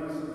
Christ.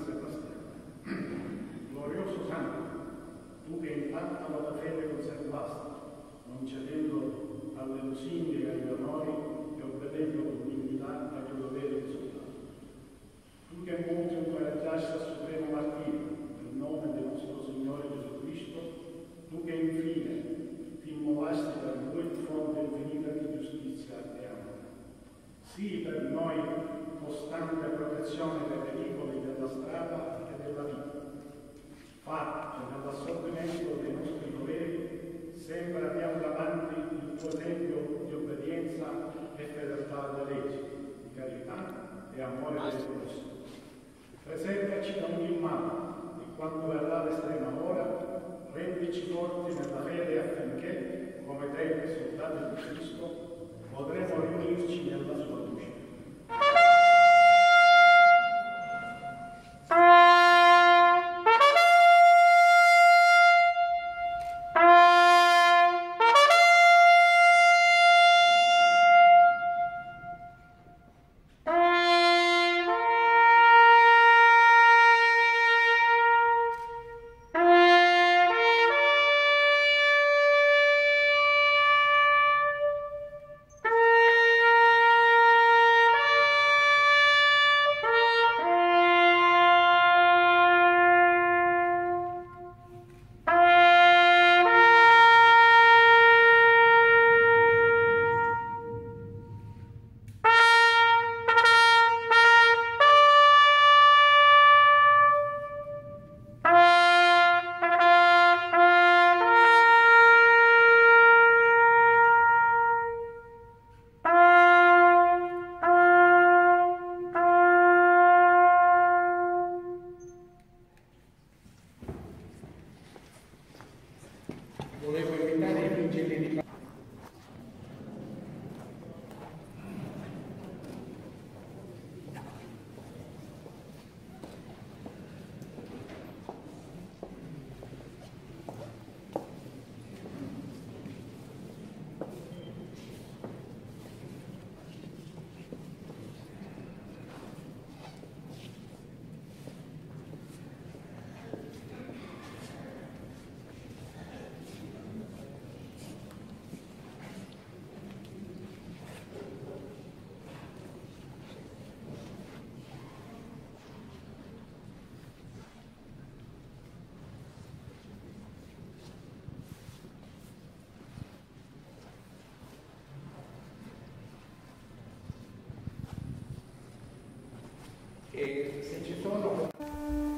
Podré e se ci sono